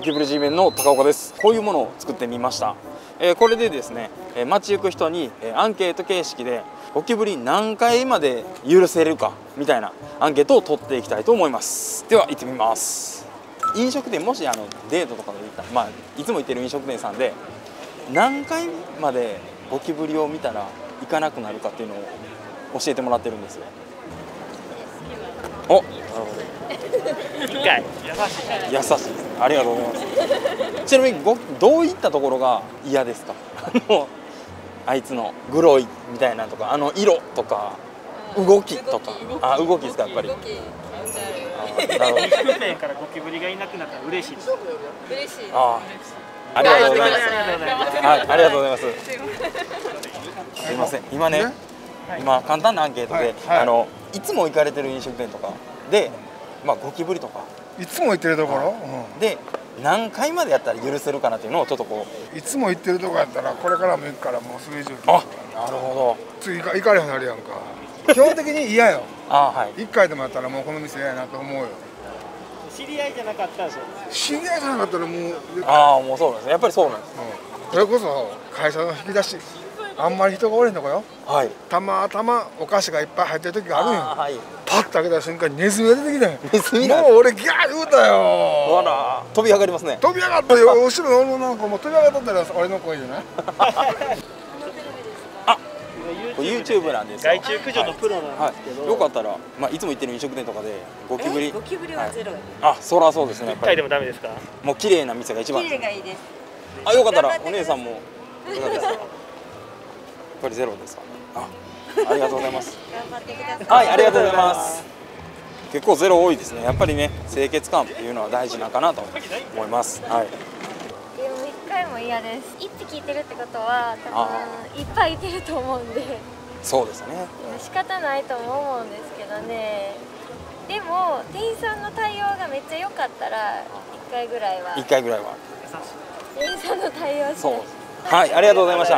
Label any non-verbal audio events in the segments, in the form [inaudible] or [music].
ゴキブリ G メンの高岡です。こういうものを作ってみました、えーこれでですね、えー街行く人に、えーアンケート形式でゴキブリ何回まで許せるかみたいなアンケートを取っていきたいと思います。では行ってみます。飲食店もしあのデートとかで行ったまあいつも行ってる飲食店さんで何回までゴキブリを見たら行かなくなるかっていうのを教えてもらってるんですよ。おなるほど。一回。優しい優しい。ですありがとうございます。ちなみにごどういったところが嫌ですか？あのあいつのグロいみたいなのとかあの色とか動きとか。あ動きですかやっぱり。なるほど。飲食店からゴキブリがいなくなったら嬉しいです。嬉しいあーありがとうございます。はいありがとうございます。すいません。今ね？今簡単なアンケートで、はい。はい。あのいつも行かれてる飲食店とかでまあゴキブリとかいつも行ってるところ、で何回までやったら許せるかなっていうのをちょっとこう。うんいつも行ってるとこやったらこれからも行くからもうそれ以上あなるほど。次行か行かれへんなるやんか。[laughs] 基本的に嫌よ。あはい。一回でもやったらもうこの店嫌やなと思うよ。知り合いじゃなかったんですよ。知り合いじゃなかったらもう、うん、ああもうそうなんですね。やっぱりそうなんですそれこそ会社の引き出しあんまり人がおれんとこよ？はい。たまたまお菓子がいっぱい入ってる時があるんよはい。パッと開けた瞬間にネズミが出てきたよネズミなんもう俺ギャー言うたよ。あら。飛び上がりますね。飛び上がったよ。後ろの女の子も飛び上がったら俺の声よねこれ YouTube なんですよ。害虫駆除のプロなんはですけど、い。よかったら、まあ、いつも行ってる飲食店とかでゴキブリ。えゴキブリはゼロあそらそうですね。やっ一回ぱりでもダメですか？もう綺麗な店が一番。綺麗がいいです。あよかったらお姉さんも。いかがですか？やっぱりゼロですかあ。ありがとうございます。頑張ってください。はいありがとうございます。結構ゼロ多いですね。やっぱりね清潔感っていうのは大事なんかなと思います。はい。でも一回も嫌です。一匹いてるってことは多あ分いっぱいいてると思うんで。そうですね。仕方ないとも思うんですけどね。でも店員さんの対応がめっちゃ良かったら一回ぐらいは。一回ぐらいは。店員さんの対応しそう。はいありがとうございました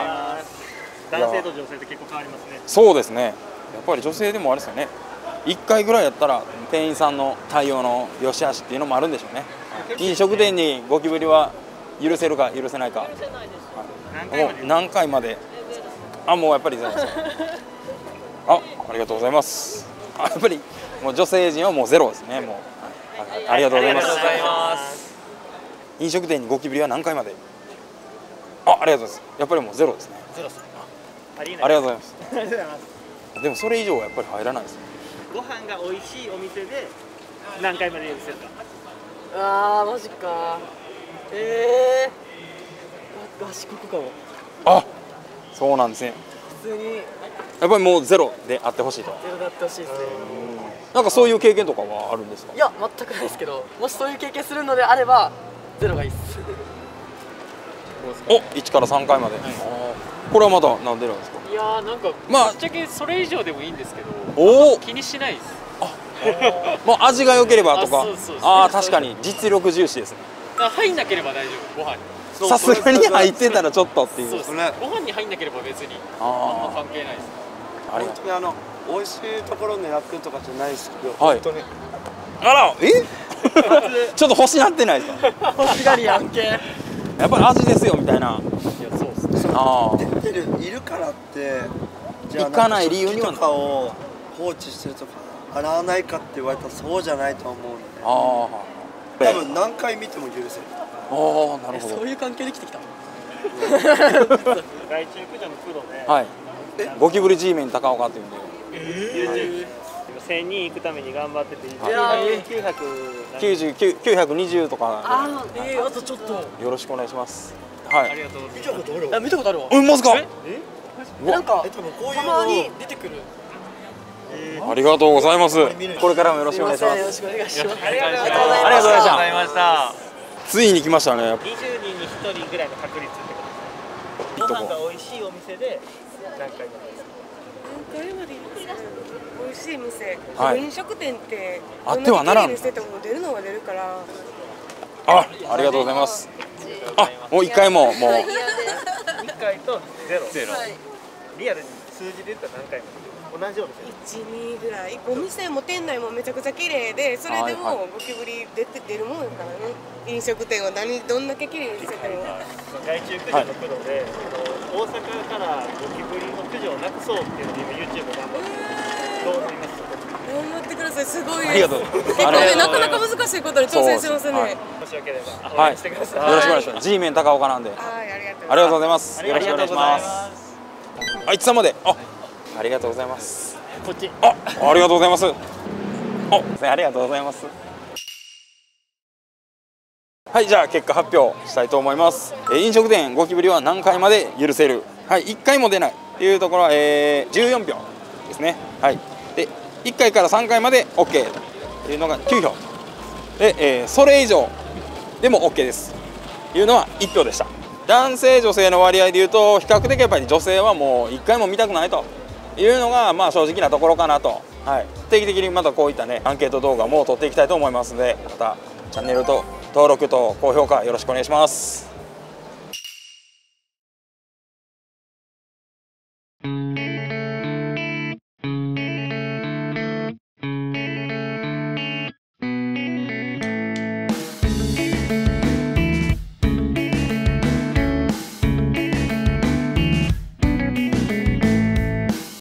男性と女性って結構変わりますね。そうですね。やっぱり女性でもあれですよね。1回ぐらいやったら店員さんの対応の良し悪しっていうのもあるんでしょうね。飲食店にゴキブリは許せるか許せないか。もう何回まで。あもうやっぱり [laughs] あありがとうございます。あやっぱりもう女性陣はもうゼロですね。もう、はい。はいありがとうございます。ありがとうございます。飲食店にゴキブリは何回まで？あありがとうございます。やっぱりもうゼロですね。ゼロですありがとうございます。ありがとうございます。でもそれ以上はやっぱり入らないです。ご飯が美味しいお店で何回まで許せるか。あーマジか。えー、合宿かも。あそうなんですね。普通に。やっぱりもうゼロであってほしいと。ゼロであってほしいですね。なんかそういう経験とかはあるんですか？いや全くないですけど。もしそういう経験するのであればゼロがいいっす。お1から3回まで、あーこれはまだなんでなんですか？いやーなんかまあぶっちゃけそれ以上でもいいんですけどおお気にしないです。[laughs] もう味が良ければとか。あそうそうああ確かに。実力重視ですね。あ入んなければ大丈夫ご飯に。さすがに入ってたらちょっとっていう。そうですご飯に入んなければ別にあんまあ関係ないです。あありがと本当にあの美味しいところ狙ってるとかじゃないですけど、はい。本当に。うあらえ？[laughs] ちょっと欲しなってないですか？欲しがりやんけ。やっぱり味ですよみたいな。いやああ出てるいるからって行かない理由にはとかを放置してるとか洗わないかって言われたらそうじゃないと思うので。ああ多分何回見ても許せる。ああなるほど。そういう関係できてきた。害虫駆除のプロで、はい。ゴキブリ G メン高岡っていうんで。YouTube 1000人行くために頑張ってて、いやー900 99 920とかあーえー、あとちょっとよろしくお願いしますはい。ありがとうございます見たことあるあ見たことあるわ。うんますかなんかえ多分こういうたのまに出てくる。ありがとうございます。これからもよろしくお願いします。よろしくお願いします。ありがとうございありがとうございましたついに来ましたね。20人に1人ぐらいの確率ってことですご飯が美味しいお店で何回も何回まで美味しい店、はい。飲食店ってあってはならん。出るのは出るから。あありがとうございますあもう一回ももう。1回とゼロ。ゼロ。リアルに数字で言ったら何回も。同じようですね。12ぐらい。お店も店内もめちゃくちゃ綺麗でそれでもゴキブリ出て出るもんやからね。飲食店は何どんだけ綺麗にしてても。害虫駆除のプロで、大阪からゴキブリの駆除をなくそうっていうので今 YouTube 頑張ってるどう思います頑張ってください。すごいありがとう。結構ねなかなか難しいことに挑戦してますねもしよければ応はい。援してください、よろしくお願いします。G メン高岡なんで。ありがとうありがとうございます。よろしくお願いします。す。あいつさまで。あ。ありがとうございます。こっち。あありがとうございます。あありがとうございます。はいじゃあ結果発表したいと思います、えー飲食店ゴキブリは何回まで許せる？はい1回も出ない。っていうところは、えー14票ですね。はい。で1回から3回まで OK っていうのが9票。で、えーそれ以上でも OK です。というのは1票でした。男性女性の割合でいうと比較的やっぱり女性はもう1回も見たくないというのがまあ正直なところかなと、はい、定期的にまたこういったねアンケート動画も撮っていきたいと思いますのでまたチャンネルと登録と高評価よろしくお願いします。